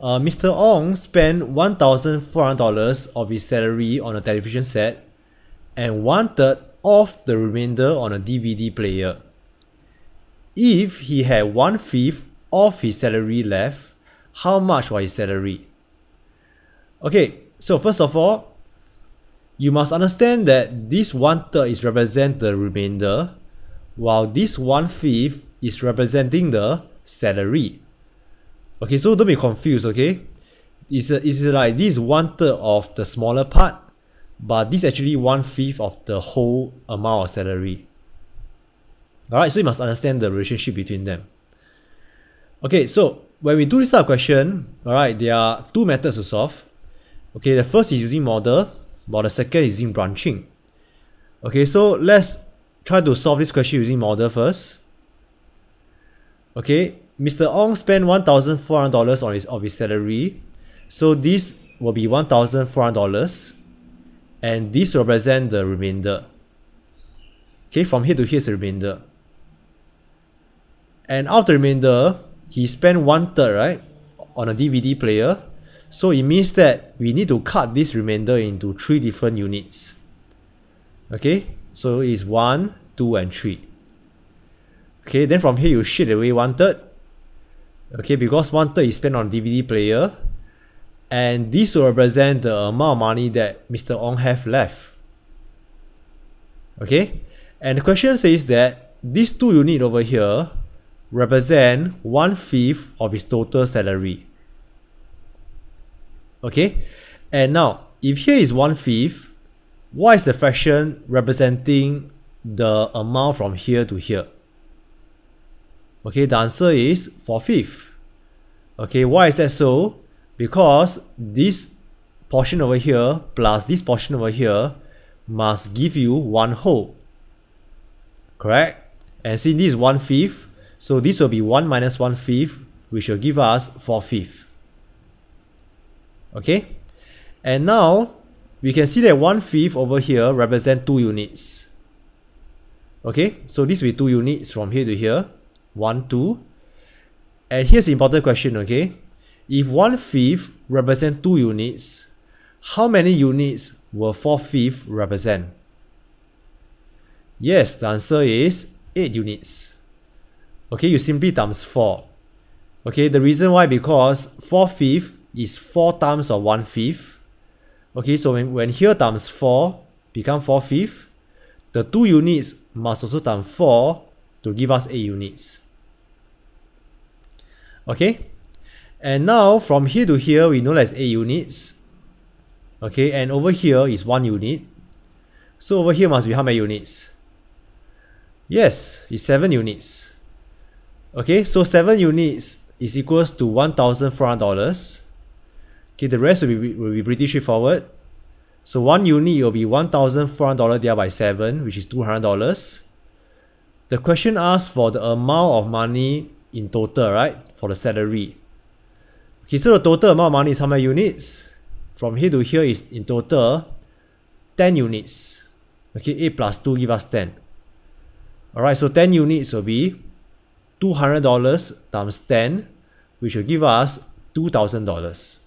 uh, Mr. Ong spent $1,400 of his salary on a television set and one third of the remainder on a DVD player. If he had one fifth of his salary left, how much was his salary? Okay, so first of all, you must understand that this one third is represent the remainder, while this one fifth is representing the salary. Okay, so don't be confused, okay? It's, a, it's like this one third of the smaller part, but this actually one fifth of the whole amount of salary. Alright, so you must understand the relationship between them. Okay, so when we do this type of question, alright, there are two methods to solve. Okay, the first is using model, while the second is using branching. Okay, so let's try to solve this question using model first. Okay, Mr. Ong spent $1,400 on his of his salary. So this will be $1,400 and this represent the remainder. Okay, from here to here is the remainder. And out the remainder, he spent one third, right, on a DVD player. So it means that we need to cut this remainder into three different units. Okay, so it's one, two, and three. Okay, then from here you shade away one third. Okay, because one third is spent on DVD player. And this will represent the amount of money that Mr. Ong have left. Okay, and the question says that these two units over here represent one fifth of his total salary. Okay, and now if here is one fifth, what is the fraction representing the amount from here to here? Okay, the answer is 4 fifth. Okay, why is that so? Because this portion over here plus this portion over here must give you one whole. Correct? And since this is 1 fifth, so this will be 1 minus 1 fifth, which will give us 4 fifth. Okay? And now, we can see that 1 fifth over here represent 2 units. Okay? So this will be 2 units from here to here. 1, 2. And here's the important question, okay? If 1 fifth represent 2 units, how many units will 4 fifth represent? Yes, the answer is 8 units. Okay, you simply times 4. Okay, the reason why because 4 fifth is 4 times of 1 fifth. Okay, so when, when here times 4 become 4 fifth, the 2 units must also times 4 to give us 8 units. Okay, and now from here to here we know that's 8 units. Okay, and over here is 1 unit. So over here must be how many units? Yes, it's 7 units. Okay, so 7 units is equals to $1,400. Okay, the rest will be, will be pretty straightforward. So 1 unit will be $1,400 divided by 7, which is $200. The question asks for the amount of money in total, right? For the salary. Okay, so the total amount of money is how many units? From here to here is in total 10 units. Okay, 8 plus 2 give us 10. Alright, so 10 units will be $200 times 10, which will give us $2,000.